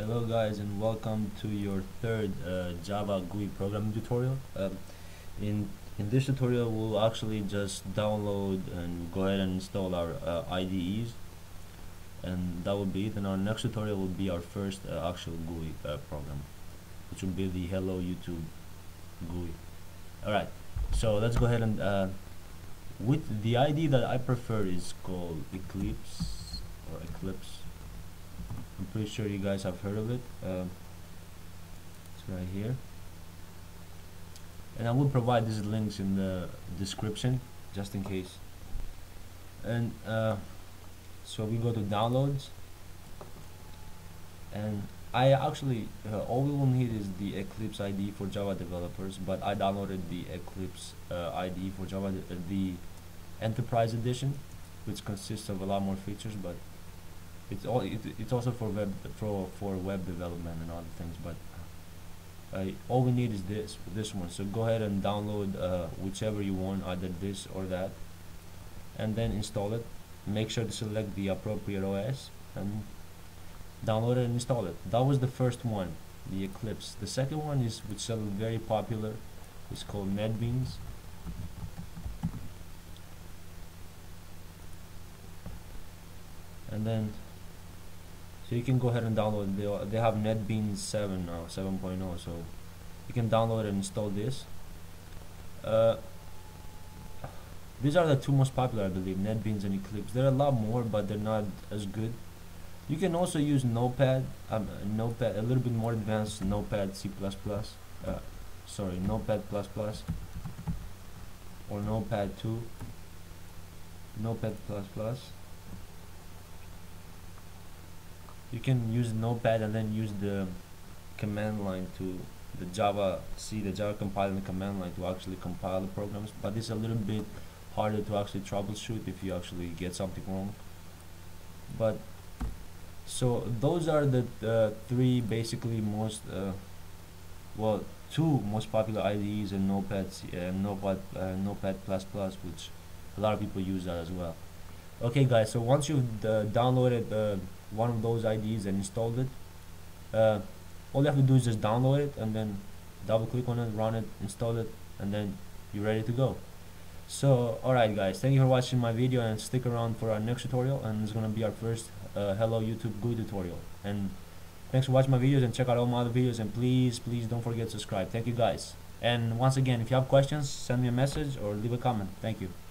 Hello guys and welcome to your third uh, Java GUI programming tutorial. Um, in in this tutorial we'll actually just download and go ahead and install our uh, IDEs and that will be it and our next tutorial will be our first uh, actual GUI uh, program which will be the hello YouTube GUI. Alright so let's go ahead and uh, with the IDE that I prefer is called Eclipse or Eclipse pretty sure you guys have heard of it. Um, it's right here. And I will provide these links in the description just in case. And uh, so we go to downloads. And I actually, uh, all we will need is the Eclipse ID for Java developers, but I downloaded the Eclipse uh, IDE for Java, uh, the Enterprise Edition, which consists of a lot more features, but it's all it, it's also for web for for web development and other things but uh, all we need is this this one. So go ahead and download uh, whichever you want either this or that and then install it. Make sure to select the appropriate OS and download it and install it. That was the first one the Eclipse. The second one is which is very popular it's called NetBeans. And then so you can go ahead and download they, they have NetBeans 7 now 7.0 so you can download and install this. Uh, these are the two most popular I believe NetBeans and Eclipse. There are a lot more but they're not as good. You can also use Notepad um, Notepad a little bit more advanced Notepad C++ uh, sorry Notepad++ or Notepad 2 Notepad++ you can use notepad and then use the command line to the java c the java compiler and the command line to actually compile the programs but it's a little bit harder to actually troubleshoot if you actually get something wrong but so those are the uh, three basically most uh, well two most popular IDEs and Notepad uh, Notepad uh, Notepad++, plus which a lot of people use that as well. Okay, guys. So once you've uh, downloaded uh, one of those IDs and installed it. Uh, all you have to do is just download it and then double click on it run it install it and then you're ready to go. So alright guys thank you for watching my video and stick around for our next tutorial and it's gonna be our first uh, hello YouTube GUI tutorial. And thanks for watching my videos and check out all my other videos and please please don't forget to subscribe. Thank you guys. And once again if you have questions send me a message or leave a comment. Thank you